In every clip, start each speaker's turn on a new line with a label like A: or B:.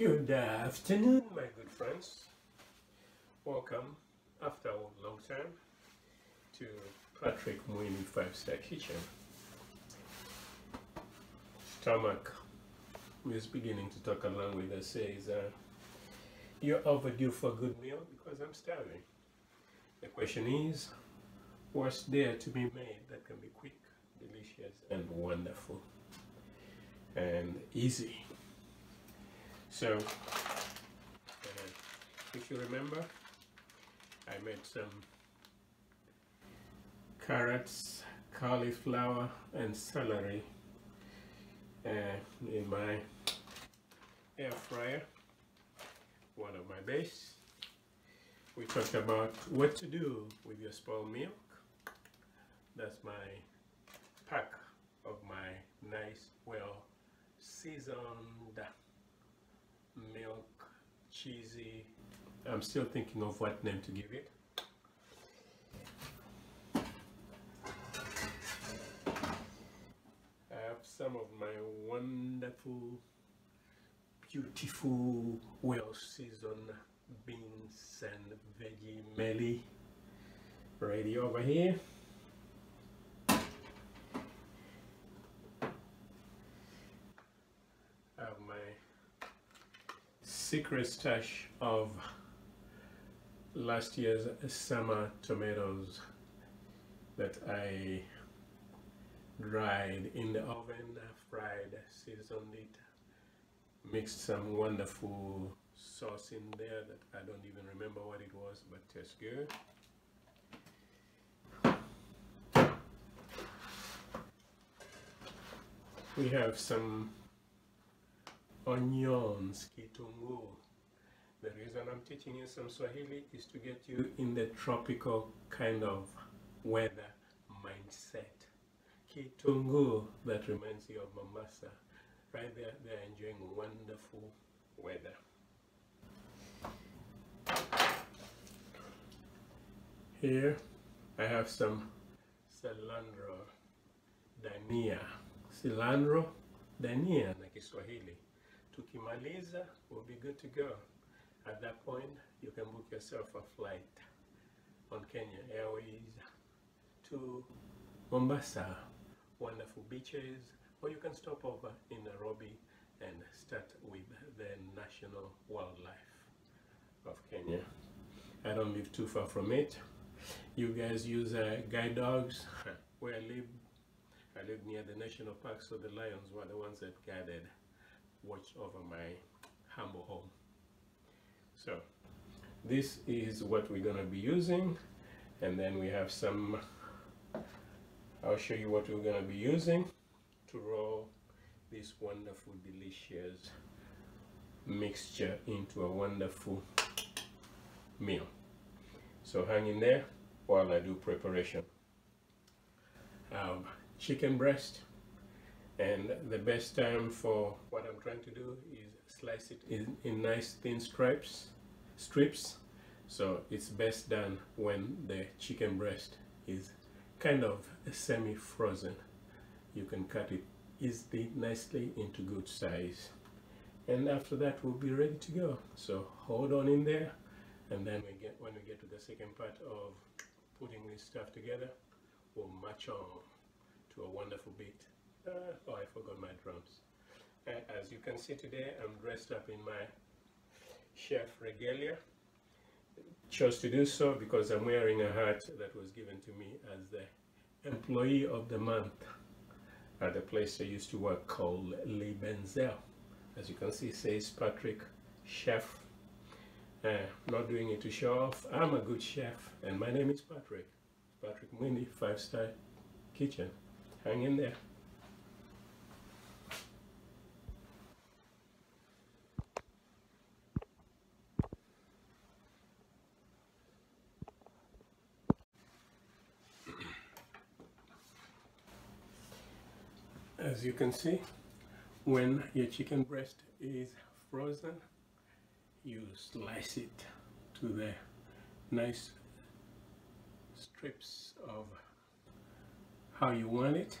A: Good afternoon, my good friends. Welcome after a long time to Patrick Muindi Five Star Kitchen. Stomach is beginning to talk along with us. Says, uh, "You're overdue for a good meal because I'm starving." The question is, what's there to be made that can be quick, delicious, and wonderful, and easy? So, uh, if you remember, I made some carrots, cauliflower, and celery uh, in my air fryer, one of my base. We talked about what to do with your spoiled milk. That's my pack of my nice, well seasoned milk, cheesy. I'm still thinking of what name to give it. I have some of my wonderful, beautiful, well seasoned beans and veggie melly ready over here. I have my secret stash of last year's summer tomatoes that I dried in the oven, fried, seasoned it, mixed some wonderful sauce in there that I don't even remember what it was, but tastes good. We have some onions, kitungu. The reason I'm teaching you some Swahili is to get you in the tropical kind of weather mindset. Kitungu, that reminds you of Mombasa. Right there, they're enjoying wonderful weather. Here, I have some cilantro, dania. Cilantro, dania na Kiswahili. Tukimaliza, we'll be good to go. At that point, you can book yourself a flight on Kenya Airways to Mombasa, wonderful beaches, or you can stop over in Nairobi and start with the national wildlife of Kenya. I don't live too far from it. You guys use uh, guide dogs. Where I live, I live near the national park, so the lions were the ones that guided, watched over my humble home. So this is what we're gonna be using, and then we have some. I'll show you what we're gonna be using to roll this wonderful, delicious mixture into a wonderful meal. So hang in there while I do preparation. Um, chicken breast and the best time for what I'm trying to do is slice it in, in nice thin stripes strips. So it's best done when the chicken breast is kind of semi-frozen. You can cut it easily nicely into good size. And after that we'll be ready to go. So hold on in there. And then we get when we get to the second part of putting this stuff together we'll march on to a wonderful beat uh, oh I forgot my drums. Uh, as you can see today I'm dressed up in my chef regalia. Chose to do so because I'm wearing a hat that was given to me as the employee of the month at the place I used to work called Lee Benzel. As you can see says Patrick chef. Uh, not doing it to show off I'm a good chef and my name is Patrick. Patrick Muindi five star kitchen. Hang in there as you can see when your chicken breast is frozen you slice it to the nice strips of how you want it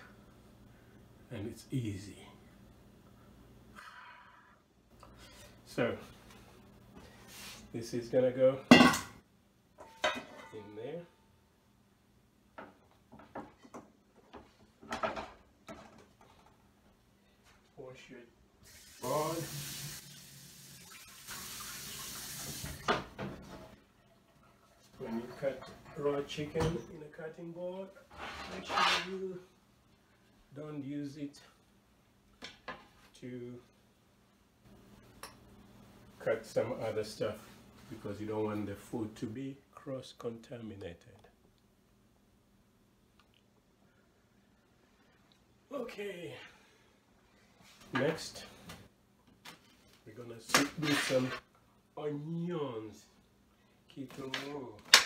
A: and it's easy So this is gonna go in there. Wash your board. When you cut raw chicken in a cutting board, make sure you don't use it to cut some other stuff because you don't want the food to be cross contaminated. Okay, next we're gonna do some onions. Kitunguu.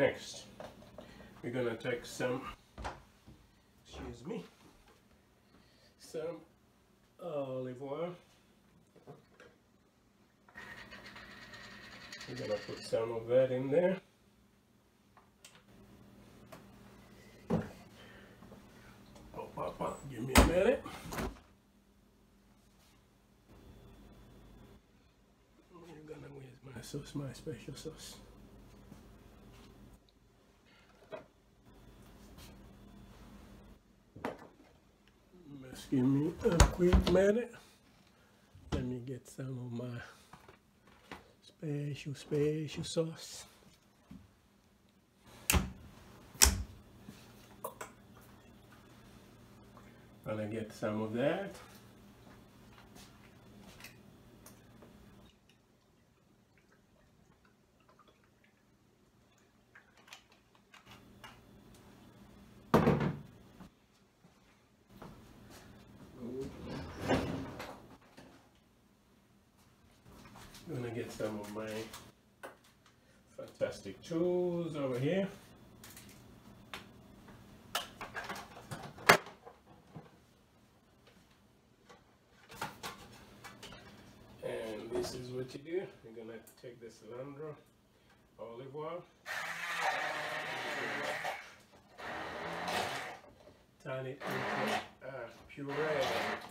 A: Next, we're gonna take some, excuse me, some olive oil. We're gonna put some of that in there. Oh, give me a minute. You're gonna use my sauce, my special sauce. Give me a quick minute. Let me get some of my special, special sauce. Gonna get some of that. Gonna get some of my fantastic tools over here. And this is what you do. You're gonna take the cilantro, olive oil, turn it into a puree.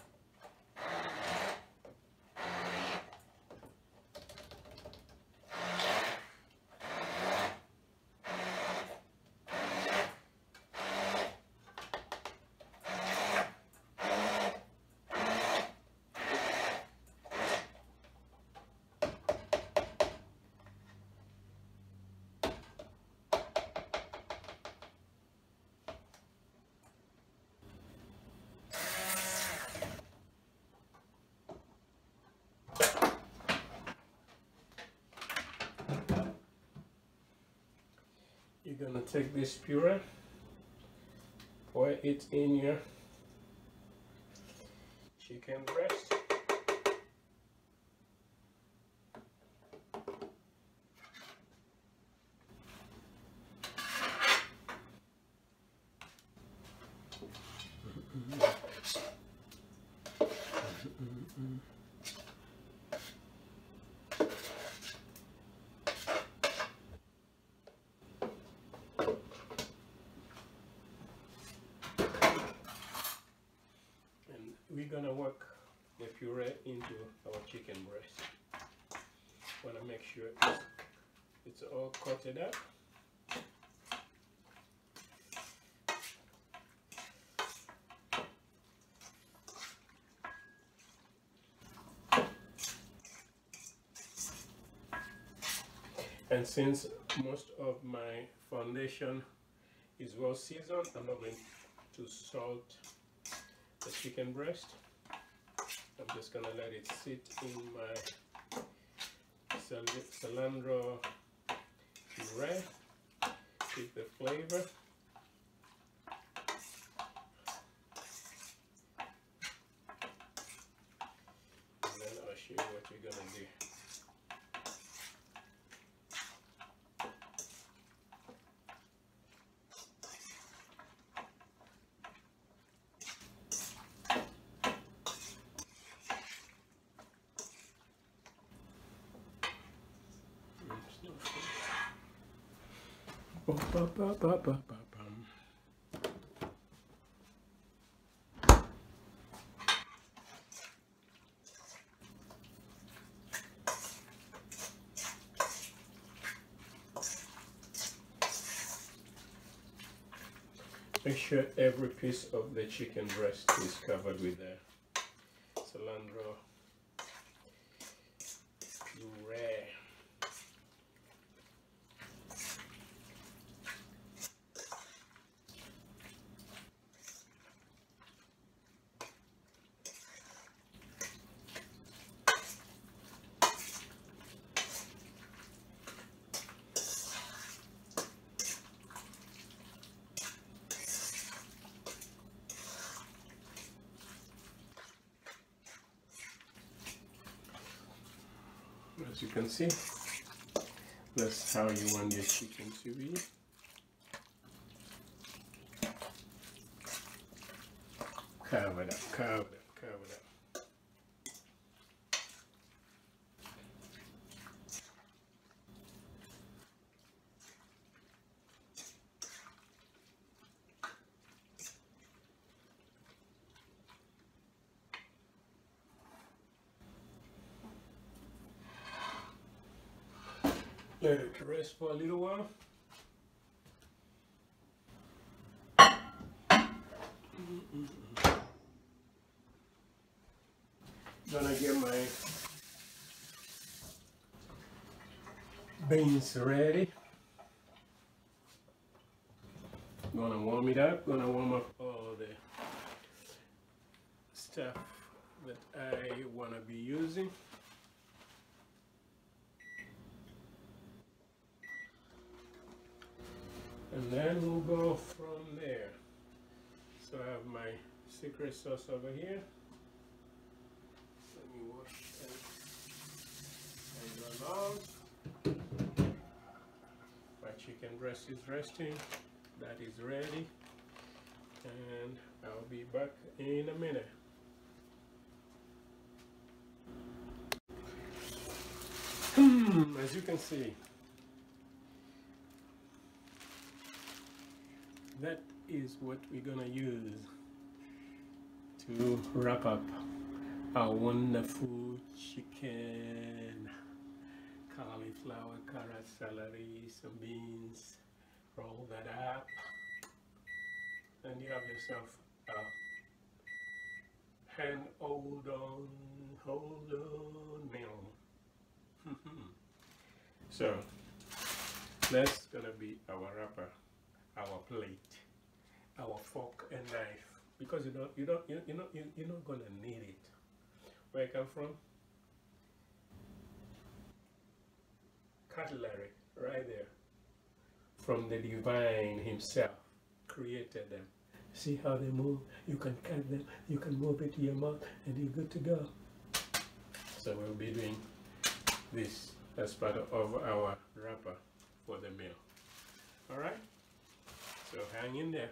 A: Gonna take this puree, pour it in your chicken breast. and we're gonna work the puree into our chicken breast. Wanna make sure it's, all coated up. And since most of my foundation is well seasoned, I'm not going to salt the chicken breast. I'm just gonna let it sit in my cilantro puree. With the flavor. And then I'll show you what you're gonna do. Make sure every piece of the chicken breast is covered with the cilantro puree. As you can see, that's how you want your chicken to be. Cover it up, cover it up, cover it up. Let it rest for a little while. Gonna get my beans ready. Gonna warm it up. Gonna warm up all the stuff that I wanna be using. And then we'll go from there. So I have my secret sauce over here. Let me wash and run off. My chicken breast is resting. That is ready. And I'll be back in a minute. Hmm, as you can see, that is what we're gonna use to wrap up our wonderful chicken cauliflower carrot celery some beans. Roll that up. And you have yourself a hand hold on hold on meal. So that's gonna be our wrapper our plate, our fork and knife, because you don't, you don't, you, you know, you, you're not gonna need it. Where I come from? Cutlery, right there, from the divine himself, created them. See how they move? You can cut them, you can move it to your mouth, and you're good to go. So we'll be doing this as part of our wrapper for the meal. All right? So hang in there.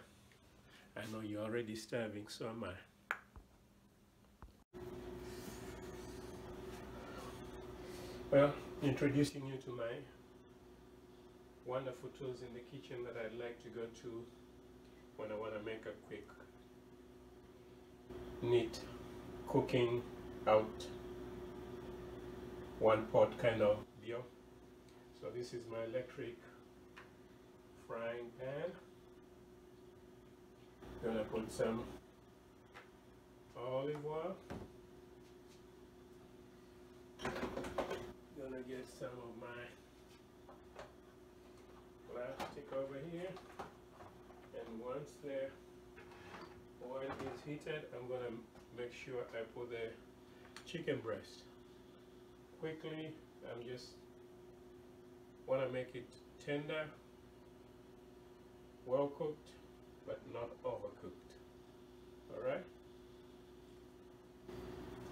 A: I know you're already starving, so am I. Well, introducing you to my wonderful tools in the kitchen that I'd like to go to when I want to make a quick, neat cooking out one pot kind of deal. So this is my electric frying pan. Gonna put some olive oil. Gonna get some of my plastic over here. And once the oil is heated, I'm gonna make sure I put the chicken breast. Quickly, I'm just wanna make it tender, well cooked, but not overcooked. All right?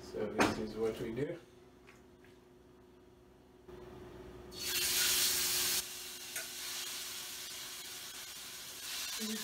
A: So this is what we do. Thank you.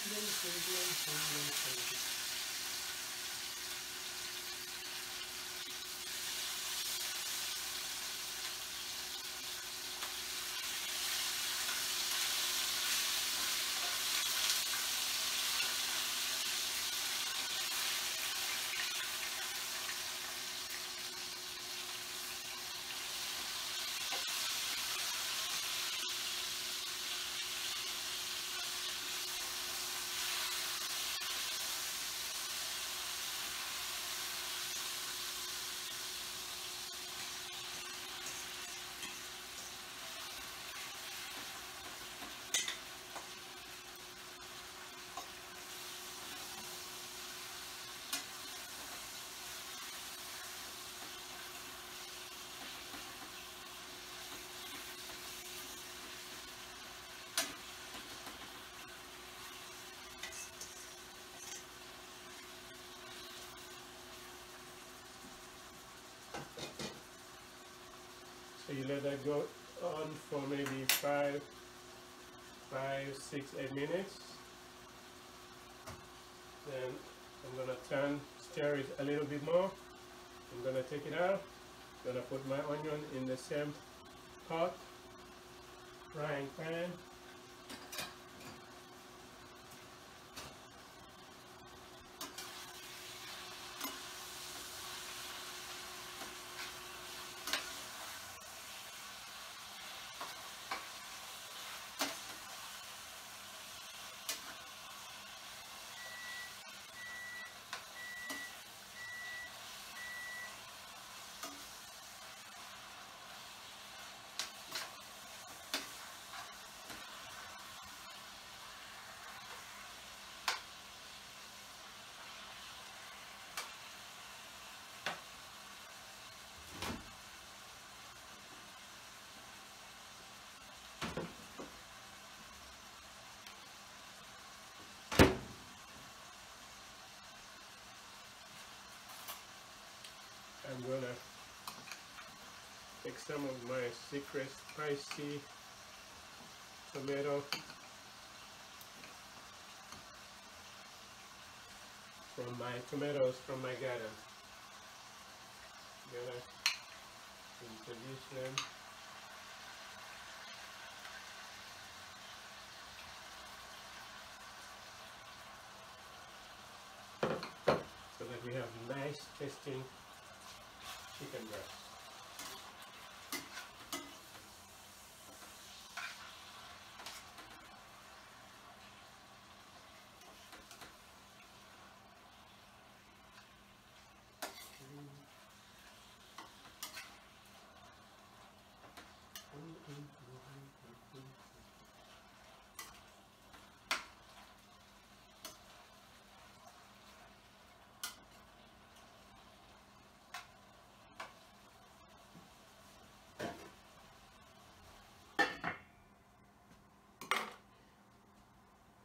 A: So you let that go on for maybe five, five, six, eight minutes. Then I'm gonna turn, stir it a little bit more. I'm gonna take it out. Gonna put my onion in the same pot, frying pan. I'm gonna take some of my secret spicy tomato from my tomatoes from my garden. Gonna introduce them. So that we have nice tasting chicken breast.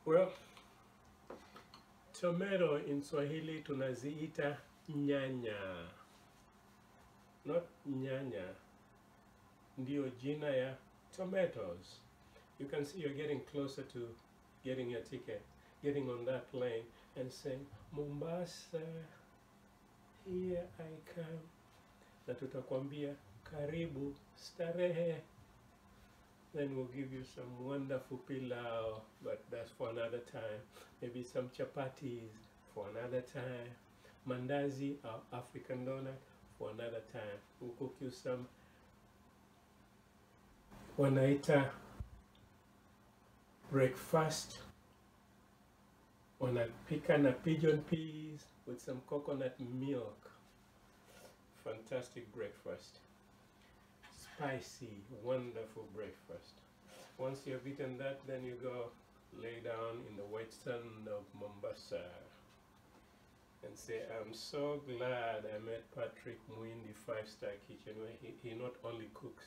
A: Well, tomato in Swahili tunaziita nyanya. Not nyanya. ndiyo jina ya tomatoes. You can see you're getting closer to getting your ticket, getting on that plane and saying, Mombasa, here I come. Na tutakwambia, karibu, starehe. Then we'll give you some wonderful pilau, but that's for another time. Maybe some chapatis for another time. Mandazi our African donut for another time. We'll cook you some wanaita breakfast. Wanapika na pigeon peas with some coconut milk. Fantastic breakfast spicy, wonderful breakfast. Once you've eaten that, then you go lay down in the white sun of Mombasa and say, I'm so glad I met Patrick Muindi Five Star Kitchen where he, he not only cooks,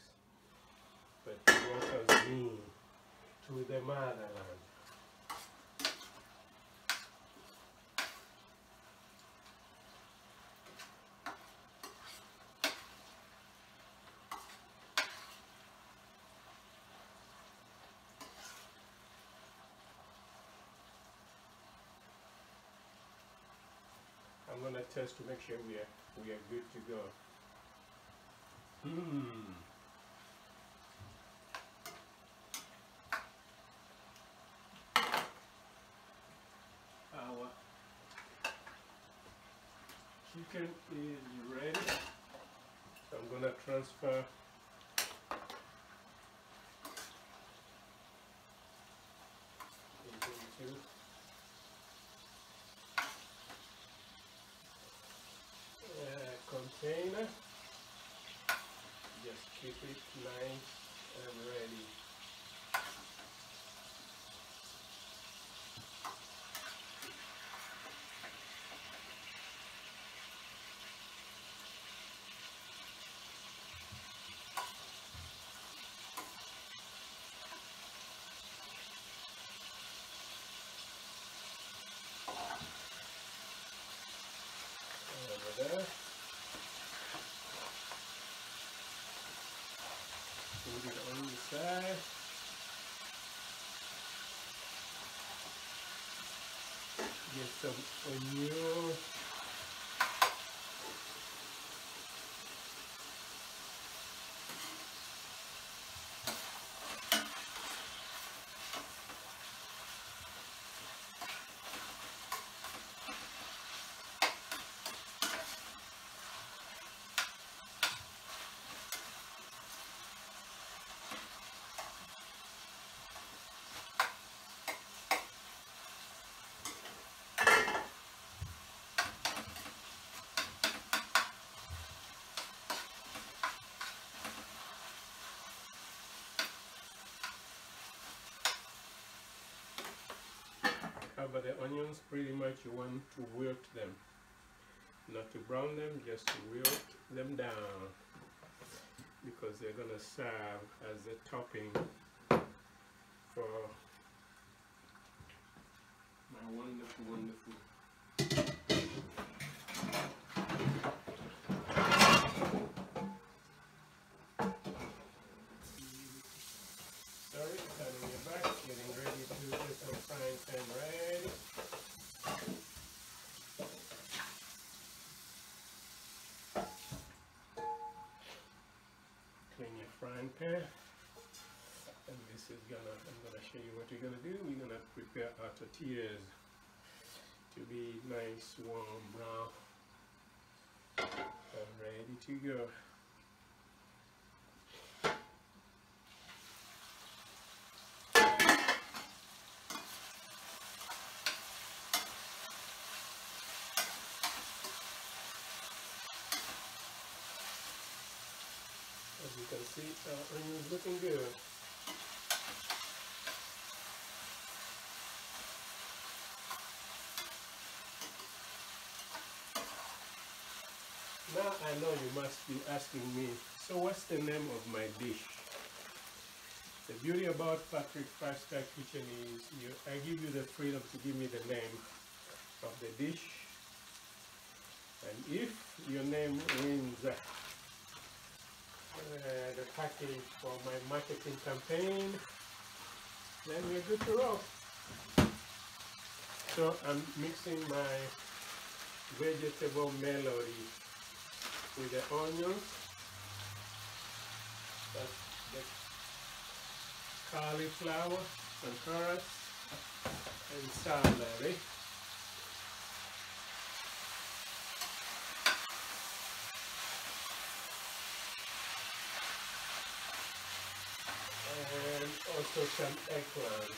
A: but he welcomes me to the motherland. Test to make sure we are we are good to go. Hmm. Our chicken is ready. I'm gonna transfer it into a container. Just keep it nice and ready. Over there. Put it on the side. Get some onion. Cover the onions pretty much you want to wilt them. Not to brown them, just to wilt them down. Because they're gonna serve as a topping for And this is gonna, I'm gonna show you what we're gonna do. We're gonna prepare our tortillas to be nice, warm, brown, and ready to go. As you can see, uh, our onion is looking good. Now I know you must be asking me, so what's the name of my dish? The beauty about Patrick Five Kitchen is you, I give you the freedom to give me the name of the dish. And if your name wins uh, the package for my marketing campaign, then we're good to roll. So I'm mixing my vegetable melody with the onions, that's the cauliflower, and carrots, and celery. and also some eggplant.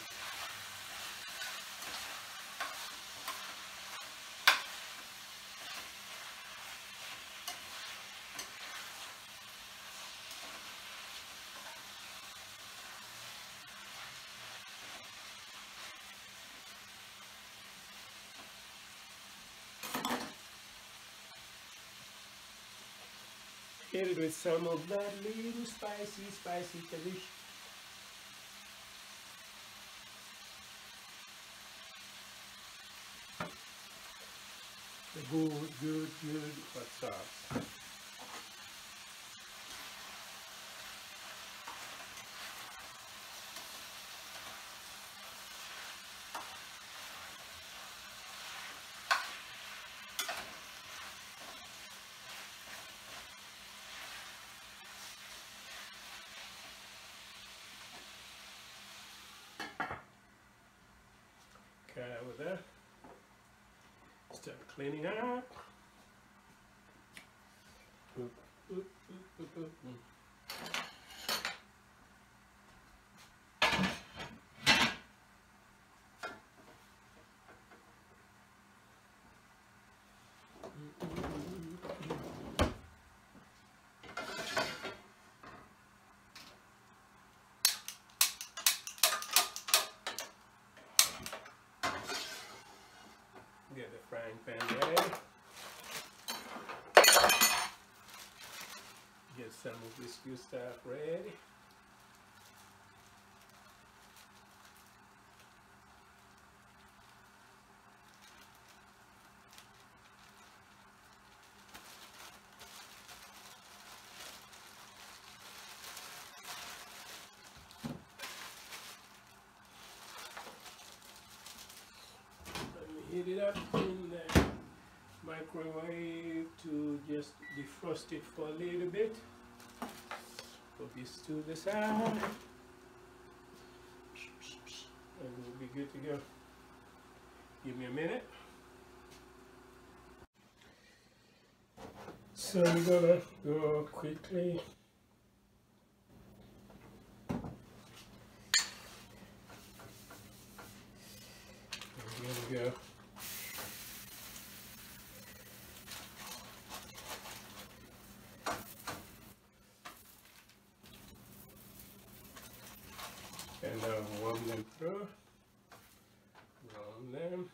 A: Hit it with some of that little spicy, spicy delicious. good, good, good WhatsApp. Uh, okay, over there. Start cleaning up. Get the frying pan ready. Get some of this good stuff ready. Let me heat it up in the microwave to just defrost it for a little bit. Put this to the side. And we'll be good to go. Give me a minute. So we're gonna go quickly. Here we go. And now warm them through. Round them.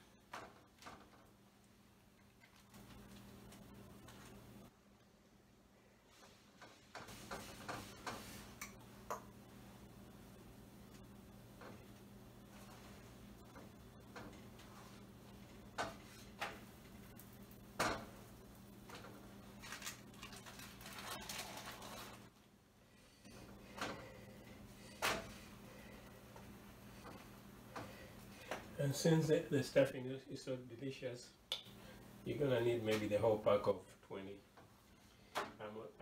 A: And since the, the stuffing is, so delicious, you're gonna need maybe the whole pack of 20. I'm,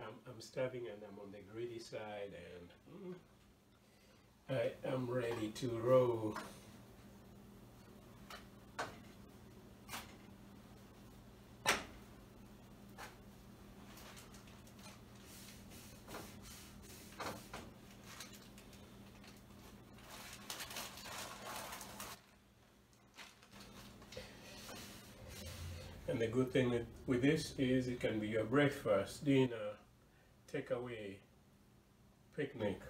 A: I'm, I'm starving and I'm on the greedy side and mm, I am ready to roll. And the good thing with, this is it can be your breakfast, dinner, takeaway, picnic,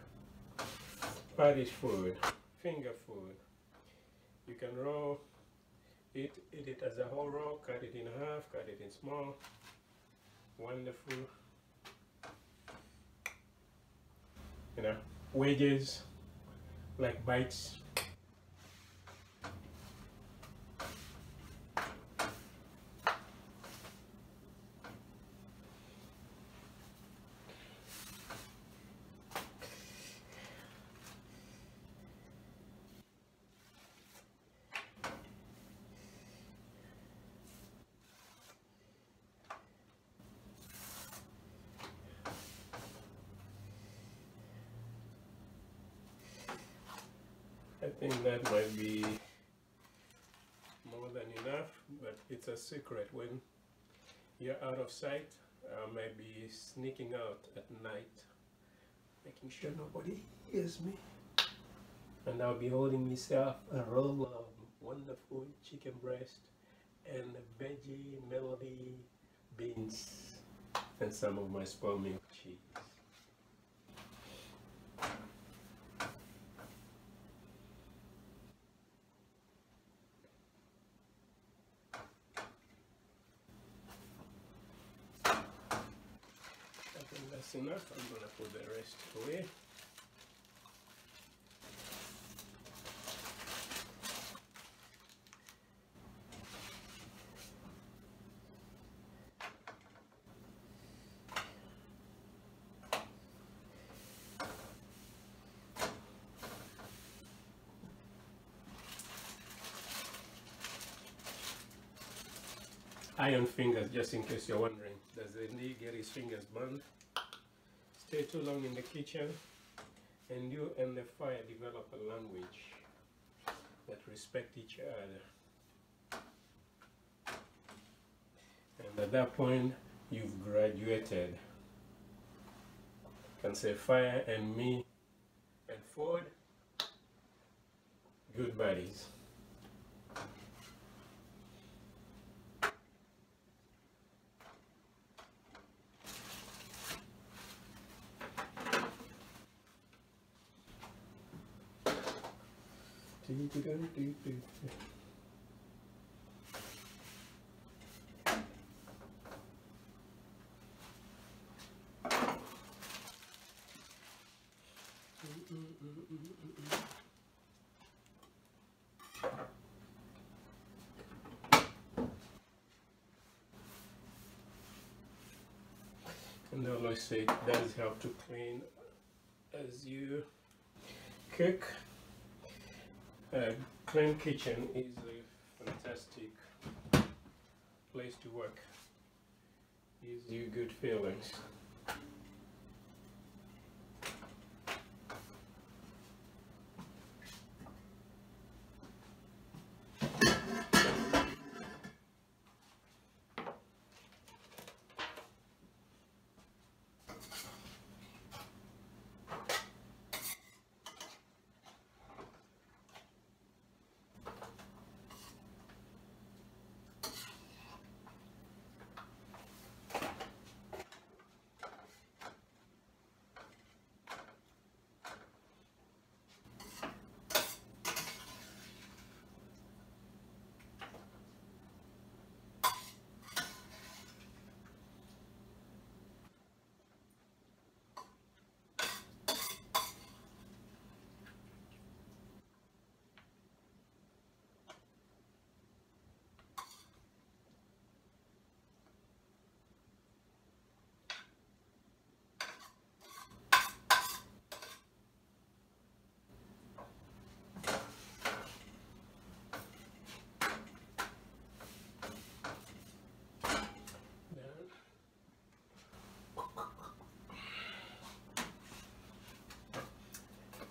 A: party food, finger food. You can roll it, eat it as a whole roll, cut it in half, cut it in small. Wonderful. You know, wedges, like bites. I think that might be more than enough, but it's a secret when you're out of sight. Uh, I might be sneaking out at night, making sure nobody hears me. And I'll be holding myself a roll of wonderful chicken breast and veggie melody beans and some of my spoiled milk cheese. I think that's enough. I'm gonna away. Iron fingers, just in case you're wondering. Does the knee get his fingers burned? stay too long in the kitchen and you and the fire develop a language that respect each other. And at that point you've graduated. You can say fire and me and Ford good buddies. And I always say it does help to clean as you cook. Uh, Clean kitchen is a fantastic place to work. Gives you good feelings.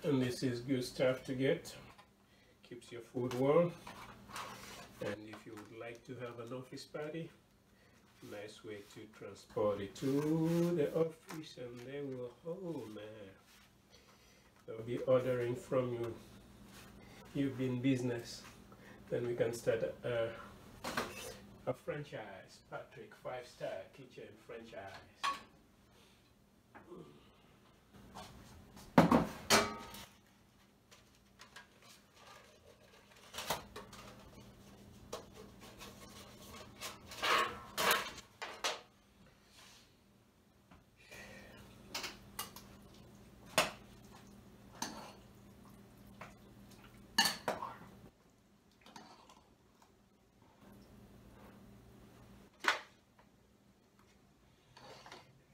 A: And this is good stuff to get. Keeps your food warm. And if you would like to have an office party nice way to transport it to the office and they will oh man. They'll be ordering from you. You've been business. Then we can start a, a franchise. Patrick five star kitchen franchise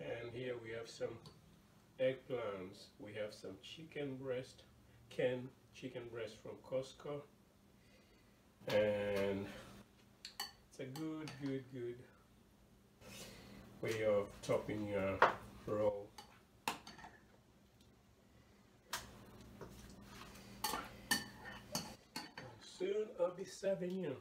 A: and here we have some eggplants we have some chicken breast canned chicken breast from Costco. And it's a good good good way of topping your roll. Soon I'll be serving you.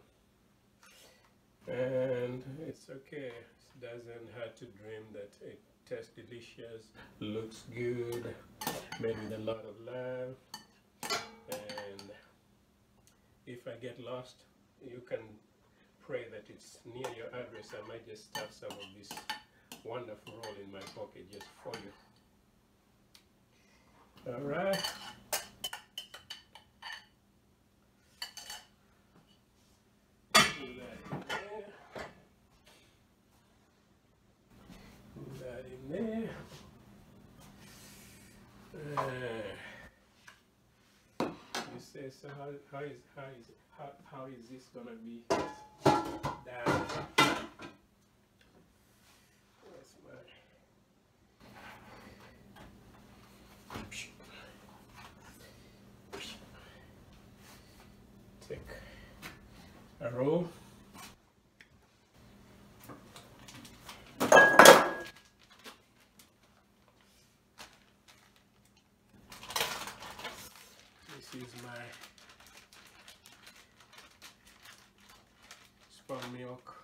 A: And it's okay it doesn't have to dream that it tastes delicious looks good made with a lot of love. And if I get lost you can pray that it's near your address. I might just stuff some of this wonderful roll in my pocket just for you. All right Put that in there. Put that in there. Uh, so how, how is how is how, how is this gonna be done? Where's my take a roll. This is my spun milk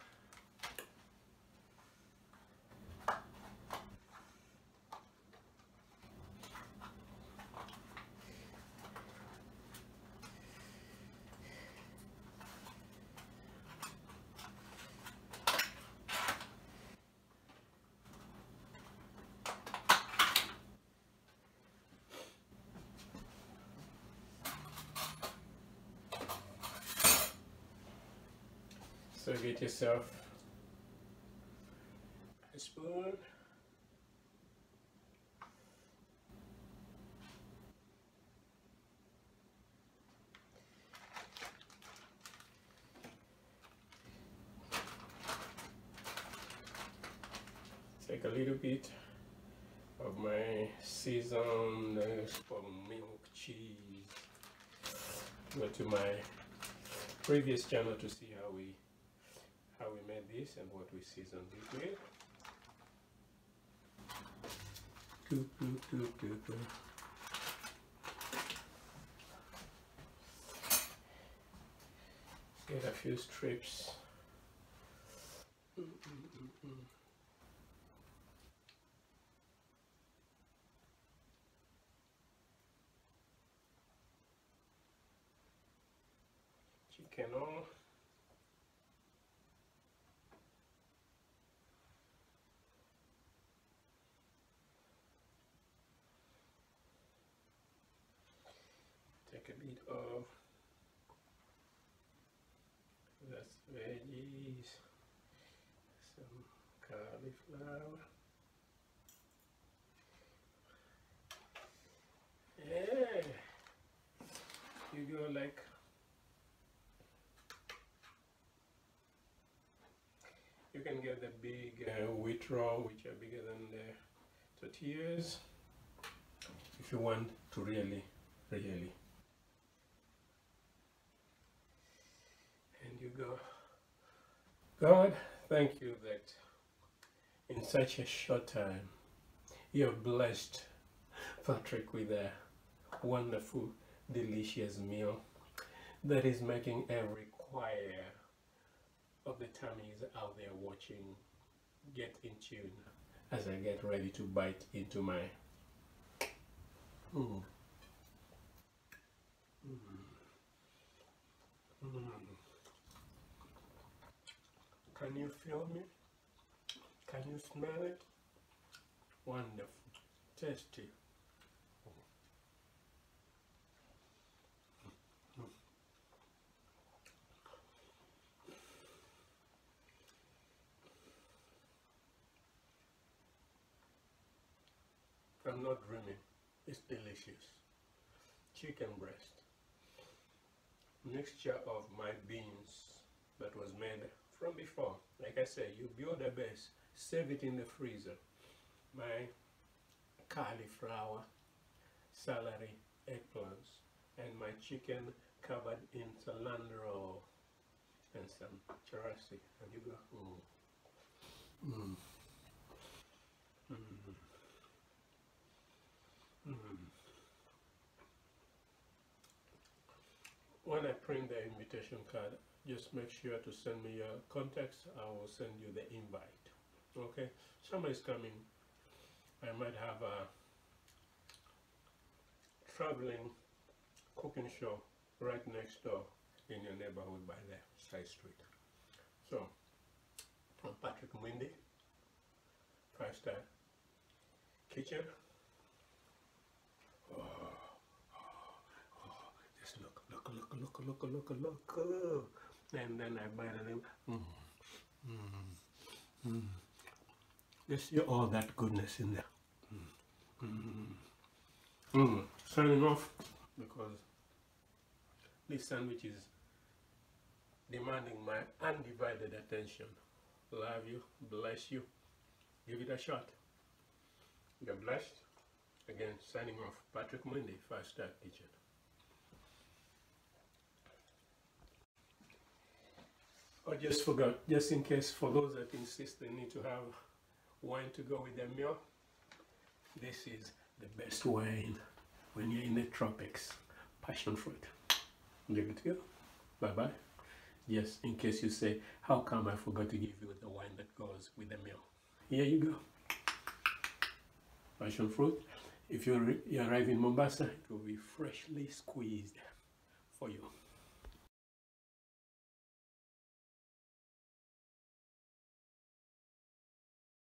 A: So get yourself a spoon. Take a little bit of my seasoned milk cheese. Go to my previous channel to see how we how we made this and what we seasoned it with. Do, do, do, do, do. Get a few strips. Mm -mm -mm Chicken on. Bit of that's veggies, some cauliflower. Yeah, you go like you can get the big uh, wheat which are bigger than the tortillas if you want to really really and you go God thank you that in such a short time you have blessed Patrick with a wonderful delicious meal that is making every choir of the tummies out there watching get in tune as I get ready to bite into my mm. Mm. Mm. Can you feel me? Can you smell it? Wonderful, tasty. I'm not dreaming. It's delicious. Chicken breast. Mixture of my beans that was made from before. Like I said, you build a base, save it in the freezer. My cauliflower, celery, eggplants, and my chicken covered in cilantro and some churrasco. And you go, mm. Mm. Mm. Mm. When I print the invitation card, just make sure to send me your contacts. I will send you the invite. Okay, somebody's coming. I might have a traveling cooking show right next door in your neighborhood by the side street. So, from Patrick Muindi, Five Star Kitchen. Oh, oh, oh, just look, look, look, look, look, look, look, look. And then I bite it. Mm, mm, mm. Just see all that goodness in there. Mm, mm, mm. Signing off because this sandwich is demanding my undivided attention. Love you, bless you, give it a shot. You're blessed. Again, signing off, Patrick Muindi, Five Star Kitchen. I just forgot, just in case for those that insist they need to have wine to go with their meal, this is the best wine when you're in the tropics. Passion fruit. Leave it here. Bye-bye. Yes, in case you say, how come I forgot to give you the wine that goes with the meal? Here you go. Passion fruit. If you arrive in Mombasa, it will be freshly squeezed for you.